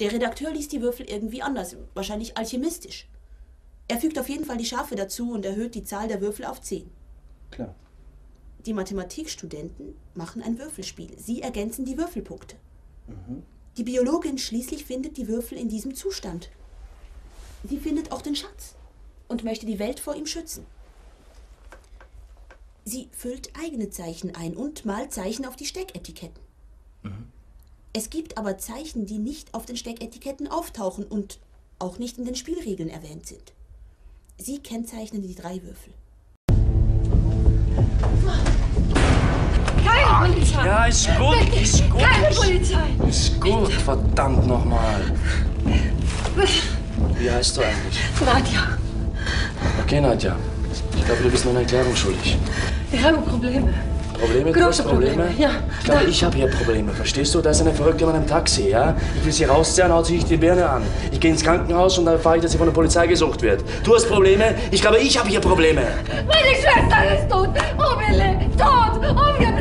Der Redakteur liest die Würfel irgendwie anders, wahrscheinlich alchemistisch. Er fügt auf jeden Fall die Schafe dazu und erhöht die Zahl der Würfel auf 10. Klar. Die Mathematikstudenten machen ein Würfelspiel. Sie ergänzen die Würfelpunkte. Die Biologin schließlich findet die Würfel in diesem Zustand. Sie findet auch den Schatz und möchte die Welt vor ihm schützen. Sie füllt eigene Zeichen ein und malt Zeichen auf die Stecketiketten. Es gibt aber Zeichen, die nicht auf den Stecketiketten auftauchen und auch nicht in den Spielregeln erwähnt sind. Sie kennzeichnen die drei Würfel. Keine Polizei! Ja, ist gut, ist gut. Keine Polizei! Ist gut, verdammt nochmal. Wie heißt du eigentlich? Nadja, Okay, Nadja. Ich glaube, du bist mir eine Erklärung schuldig. wir haben Probleme. Probleme? Große Probleme, ja. Ich glaube, ich habe hier Probleme. Verstehst du? Da ist eine Verrückte in meinem Taxi, ja? Ich will sie rausziehen, haut sich die Birne an. Ich gehe ins Krankenhaus und dann erfahre ich, dass sie von der Polizei gesucht wird. Du hast Probleme? Ich glaube, ich habe hier Probleme. Meine Schwester ist tot! Oh, Wille! Tot! Umgebracht!